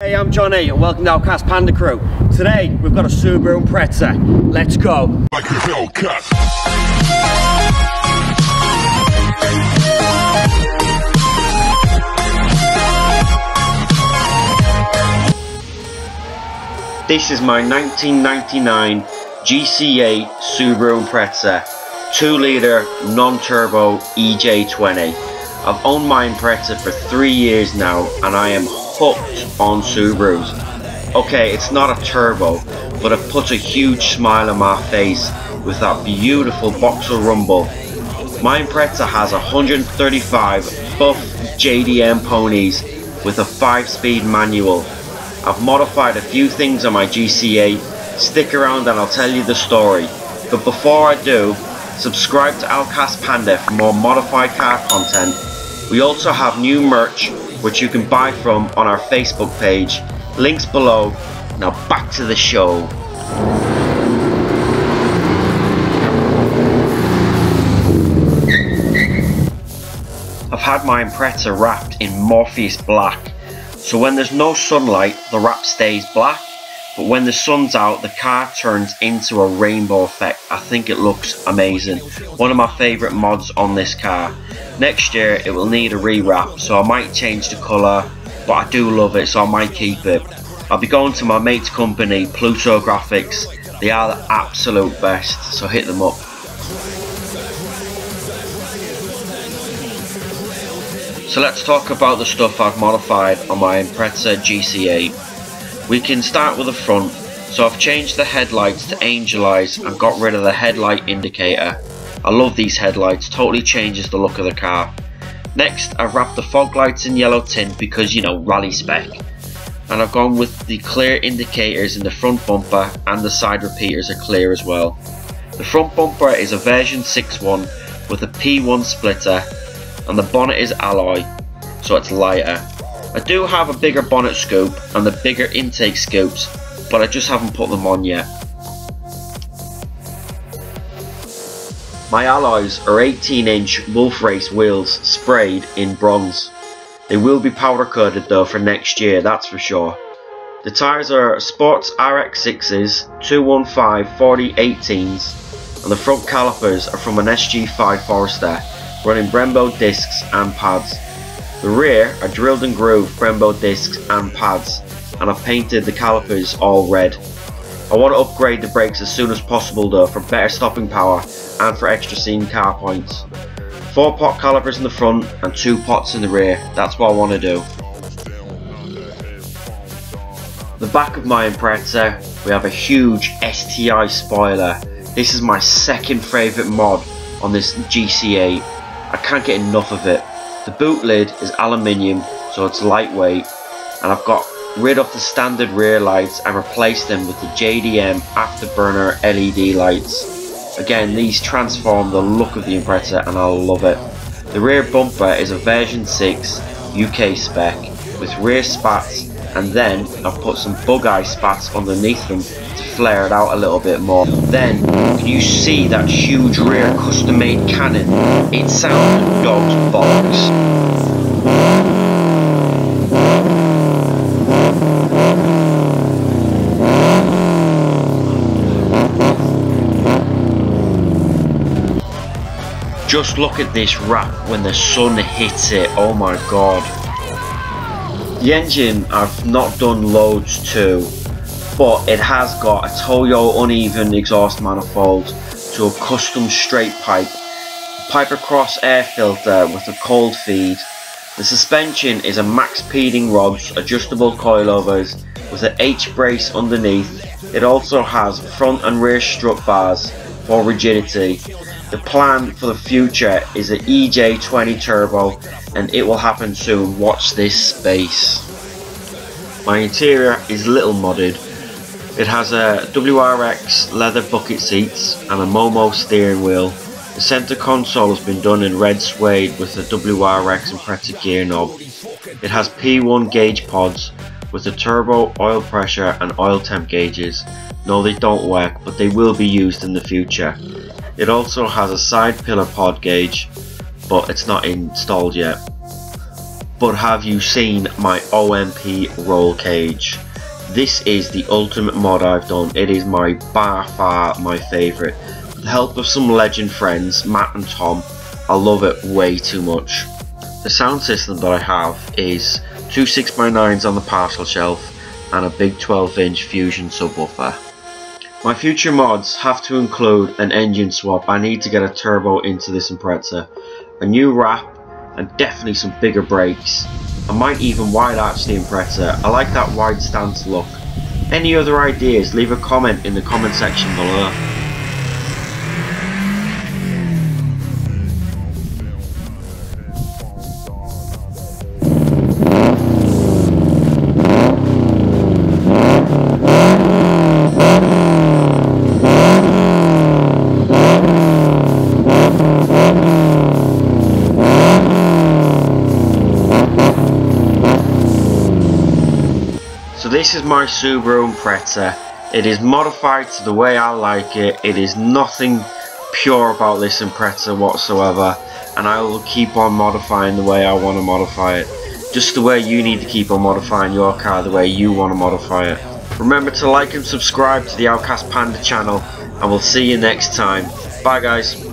Hey, I'm Johnny and welcome to Outkast Panda Crew. Today we've got a Subaru Impreza. Let's go. Like a Hellcat. This is my 1999 GC8 Subaru Impreza 2 litre non-turbo EJ20. I've owned my Impreza for 3 years now and I am hooked on Subarus. Okay, it's not a turbo, but it puts a huge smile on my face with that beautiful Boxer rumble. My Impreza has 135 buff JDM ponies with a 5-speed manual. I've modified a few things on my GC8. Stick around and I'll tell you the story. But before I do, subscribe to Outkast Panda for more modified car content. We also have new merch which you can buy from on our Facebook page. Links below. Now back to the show. I've had my Impreza wrapped in Morpheus black. So when there's no sunlight, the wrap stays black. But when the sun's out, the car turns into a rainbow effect. I think it looks amazing. One of my favourite mods on this car. Next year, it will need a rewrap, so I might change the colour. But I do love it, so I might keep it. I'll be going to my mate's company, Pluto Graphics. They are the absolute best, so hit them up. So let's talk about the stuff I've modified on my Impreza GC8. We can start with the front. So I've changed the headlights to angel eyes and got rid of the headlight indicator. I love these headlights, totally changes the look of the car. Next I've wrapped the fog lights in yellow tint because you know rally spec. And I've gone with the clear indicators in the front bumper and the side repeaters are clear as well. The front bumper is a version 6.1 with a P1 splitter and the bonnet is alloy so it's lighter. I do have a bigger bonnet scoop and the bigger intake scoops but I just haven't put them on yet. My alloys are 18 inch Wolfrace wheels sprayed in bronze. They will be powder coated though for next year that's for sure. The tyres are Sports RX6s, 215 40 18s and the front calipers are from an SG5 Forester running Brembo discs and pads. The rear are drilled and grooved Brembo discs and pads and I've painted the calipers all red. I want to upgrade the brakes as soon as possible though for better stopping power and for extra scene car points. 4 pot calipers in the front and 2 pots in the rear, that's what I want to do. The back of my Impreza, we have a huge STI spoiler. This is my second favourite mod on this GC8 I can't get enough of it. The boot lid is aluminium so it's lightweight and I've got rid of the standard rear lights and replaced them with the JDM afterburner LED lights. Again these transform the look of the Impreza and I love it. The rear bumper is a version 6 UK spec with rear spats and then I've put some bug eye spats underneath them to flare it out a little bit more. Then can you see that huge rear custom made cannon? It sounds like dog's bollocks. Just look at this wrap when the sun hits it, oh my god. The engine I've not done loads to, but it has got a Toyo uneven exhaust manifold to a custom straight pipe, Pipercross air filter with a cold feed. The suspension is a Max Speeding Rods adjustable coilovers with an H brace underneath. It also has front and rear strut bars for rigidity. The plan for the future is an EJ20 turbo and it will happen soon, watch this space. My interior is little modded. It has a WRX leather bucket seats and a Momo steering wheel. The centre console has been done in red suede with a WRX Impreza gear knob. It has P1 gauge pods with the turbo, oil pressure and oil temp gauges. No they don't work but they will be used in the future. It also has a side pillar pod gauge, but it's not installed yet. but have you seen my OMP roll cage? This is the ultimate mod I've done. It is my by far my favourite. With the help of some legend friends, Matt and Tom, I love it way too much. The sound system that I have is two 6x9s on the parcel shelf and a big 12 inch Fusion subwoofer. My future mods have to include an engine swap. I need to get a turbo into this Impreza, a new wrap, and definitely some bigger brakes. I might even wide arch the Impreza. I like that wide stance look. Any other ideas? Leave a comment in the comment section below. This is my Subaru Impreza. It is modified to the way I like it. It is nothing pure about this Impreza whatsoever. And I will keep on modifying the way I want to modify it. Just the way you need to keep on modifying your car the way you want to modify it. Remember to like and subscribe to the Outkast Panda channel. And we'll see you next time. Bye guys.